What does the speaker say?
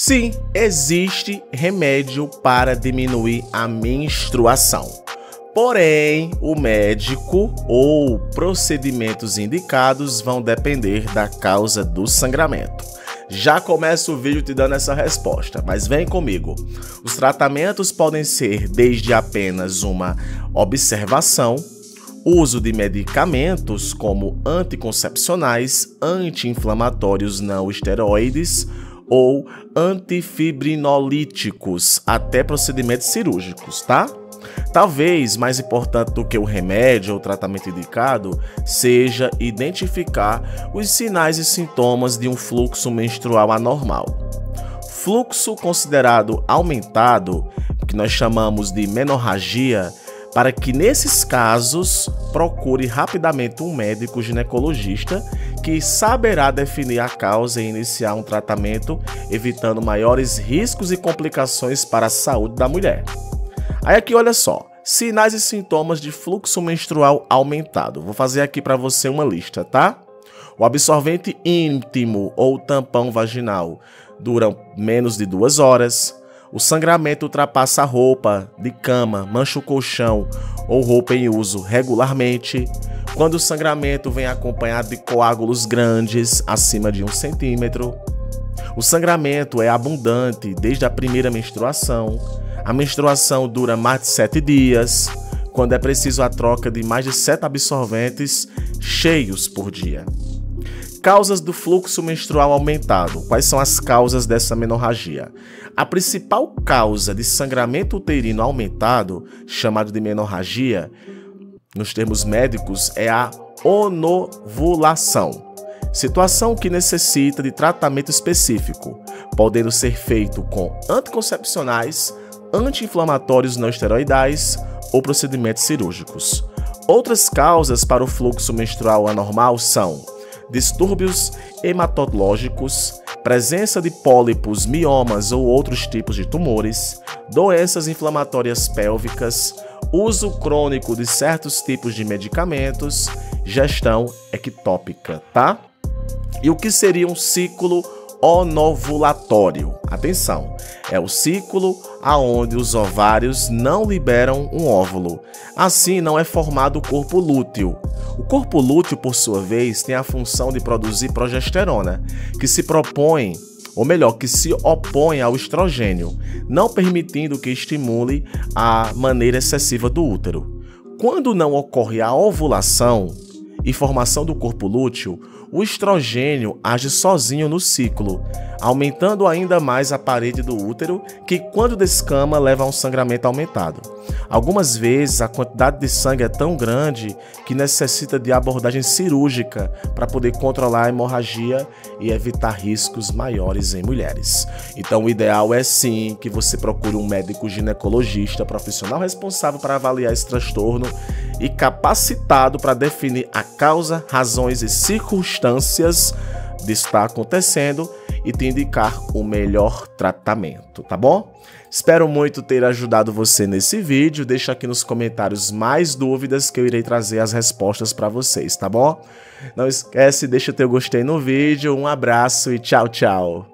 Sim, existe remédio para diminuir a menstruação. Porém, o médico ou procedimentos indicados vão depender da causa do sangramento. Já começa o vídeo te dando essa resposta, mas vem comigo. Os tratamentos podem ser desde apenas uma observação, uso de medicamentos como anticoncepcionais, anti-inflamatórios não esteroides ou antifibrinolíticos, até procedimentos cirúrgicos, tá? Talvez mais importante do que o remédio ou tratamento indicado seja identificar os sinais e sintomas de um fluxo menstrual anormal. Fluxo considerado aumentado, que nós chamamos de menorragia, para que nesses casos procure rapidamente um médico ginecologista que saberá definir a causa e iniciar um tratamento, evitando maiores riscos e complicações para a saúde da mulher. Aí aqui olha só, sinais e sintomas de fluxo menstrual aumentado. Vou fazer aqui para você uma lista, tá? O absorvente íntimo ou tampão vaginal duram menos de duas horas. O sangramento ultrapassa a roupa de cama, mancha o colchão ou roupa em uso regularmente. Quando o sangramento vem acompanhado de coágulos grandes, acima de um centímetro. O sangramento é abundante desde a primeira menstruação. A menstruação dura mais de sete dias, quando é preciso a troca de mais de sete absorventes cheios por dia. Causas do fluxo menstrual aumentado. Quais são as causas dessa menorragia? A principal causa de sangramento uterino aumentado, chamado de menorragia, nos termos médicos, é a onovulação. Situação que necessita de tratamento específico, podendo ser feito com anticoncepcionais, anti-inflamatórios não esteroidais ou procedimentos cirúrgicos. Outras causas para o fluxo menstrual anormal são distúrbios hematológicos, presença de pólipos, miomas ou outros tipos de tumores, doenças inflamatórias pélvicas, uso crônico de certos tipos de medicamentos, gestão ectópica, tá? E o que seria um ciclo onovulatório? Atenção, é o ciclo aonde os ovários não liberam um óvulo. Assim não é formado o corpo lúteo. O corpo lúteo, por sua vez, tem a função de produzir progesterona, que se propõe, ou melhor, que se opõe ao estrogênio, não permitindo que estimule a maneira excessiva do útero. Quando não ocorre a ovulação e formação do corpo lúteo, o estrogênio age sozinho no ciclo, aumentando ainda mais a parede do útero, que quando descama leva a um sangramento aumentado. Algumas vezes a quantidade de sangue é tão grande que necessita de abordagem cirúrgica para poder controlar a hemorragia e evitar riscos maiores em mulheres. Então o ideal é sim que você procure um médico ginecologista profissional responsável para avaliar esse transtorno e capacitado para definir a causa, razões e circunstâncias de estar acontecendo e te indicar o melhor tratamento, tá bom? Espero muito ter ajudado você nesse vídeo. Deixa aqui nos comentários mais dúvidas que eu irei trazer as respostas para vocês, tá bom? Não esquece, deixa teu gostei no vídeo, um abraço e tchau, tchau.